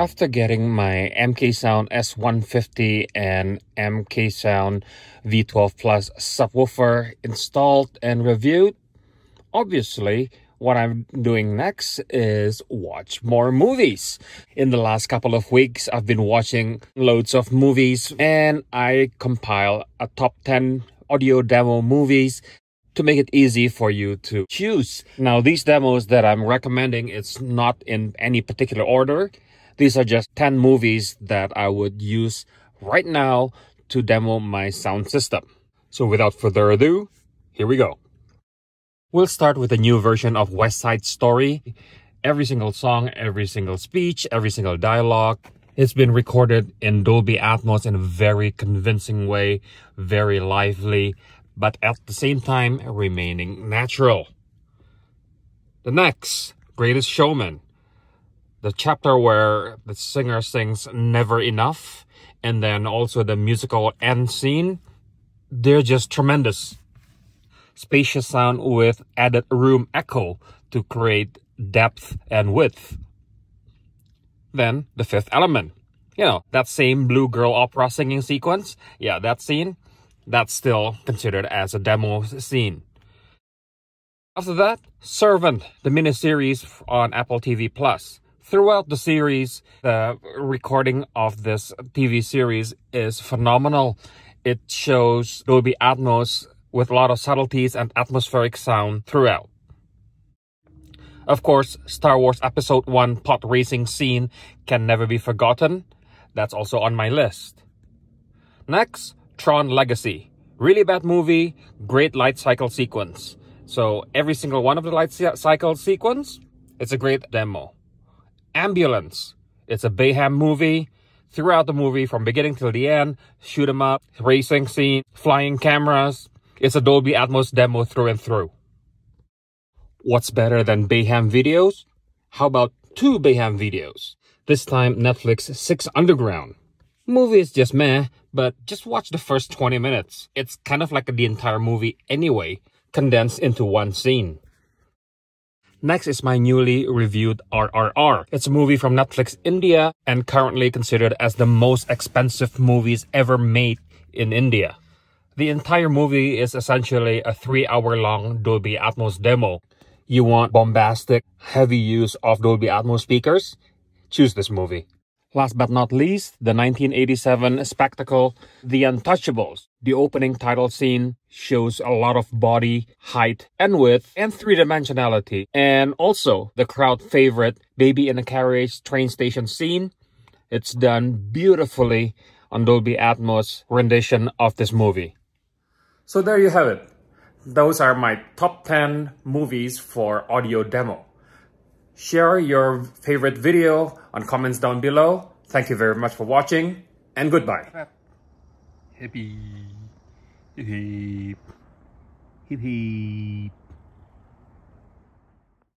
After getting my MK Sound S150 and MK Sound V12 Plus subwoofer installed and reviewed, obviously what I'm doing next is watch more movies. In the last couple of weeks, I've been watching loads of movies and I compile a top 10 audio demo movies to make it easy for you to choose. Now, these demos that I'm recommending, it's not in any particular order. These are just 10 movies that I would use right now to demo my sound system. So without further ado, here we go. We'll start with a new version of West Side Story. Every single song, every single speech, every single dialogue, it's been recorded in Dolby Atmos in a very convincing way, very lively, but at the same time remaining natural. The next, Greatest Showman the chapter where the singer sings Never Enough and then also the musical end scene, they're just tremendous. Spacious sound with added room echo to create depth and width. Then the fifth element. You know, that same Blue Girl opera singing sequence. Yeah, that scene, that's still considered as a demo scene. After that, Servant, the miniseries on Apple TV Plus throughout the series, the recording of this TV series is phenomenal. It shows Dolby Atmos with a lot of subtleties and atmospheric sound throughout. Of course, Star Wars Episode 1 pod racing scene can never be forgotten. That's also on my list. Next, Tron Legacy. Really bad movie, great light cycle sequence. So every single one of the light cycle sequence, it's a great demo. Ambulance. It's a Bayhem movie. Throughout the movie, from beginning till the end, shoot 'em up, racing scene, flying cameras. It's a Dolby Atmos demo through and through. What's better than Bayhem videos? How about two Bayhem videos? This time, Netflix 6 Underground. Movie is just meh, but just watch the first 20 minutes. It's kind of like the entire movie anyway, condensed into one scene. Next is my newly reviewed RRR. It's a movie from Netflix India and currently considered as the most expensive movies ever made in India. The entire movie is essentially a three hour long Dolby Atmos demo. You want bombastic, heavy use of Dolby Atmos speakers? Choose this movie. Last but not least, the 1987 spectacle The Untouchables. The opening title scene shows a lot of body, height, and width, and three-dimensionality. And also, the crowd favorite Baby in a Carriage train station scene. It's done beautifully on Dolby Atmos rendition of this movie. So there you have it. Those are my top 10 movies for audio demo. Share your favorite video on comments down below. Thank you very much for watching and goodbye. Happy. Hip hip. Hip hip.